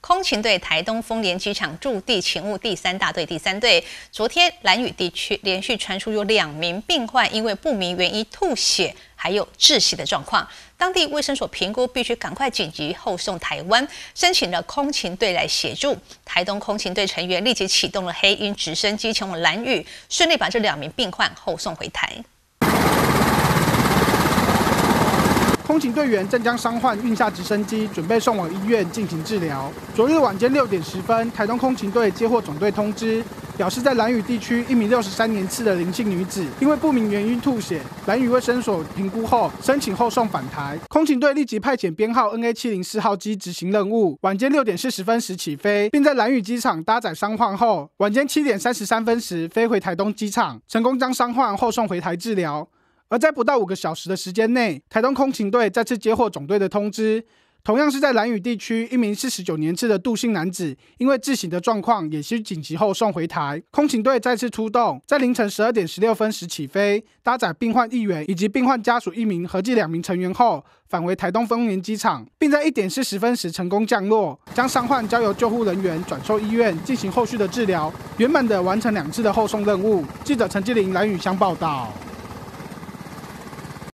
空勤队台东丰联机场驻地勤务第三大队第三队，昨天兰屿地区连续传出有两名病患因为不明原因吐血，还有窒息的状况，当地卫生所评估必须赶快紧急后送台湾，申请了空勤队来协助。台东空勤队成员立即启动了黑鹰直升机前往兰屿，顺利把这两名病患后送回台。空勤队员正将伤患运下直升机，准备送往医院进行治疗。昨日晚间六点十分，台东空勤队接获总队通知，表示在兰屿地区一名六十三年次的林姓女子，因为不明原因吐血，兰屿卫生所评估后申请后送返台。空勤队立即派遣编号 NA 七零四号机执行任务，晚间六点四十分时起飞，并在兰屿机场搭载伤患后，晚间七点三十三分时飞回台东机场，成功将伤患后送回台治疗。而在不到五个小时的时间内，台东空勤队再次接获总队的通知，同样是在兰屿地区，一名四十九年次的杜姓男子，因为窒息的状况，也需紧急后送回台。空勤队再次出动，在凌晨十二点十六分时起飞，搭载病患一员以及病患家属一名，合计两名成员后，返回台东丰原机场，并在一点四十分时成功降落，将伤患交由救护人员转送医院进行后续的治疗，圆满的完成两次的后送任务。记者陈继林兰屿乡报道。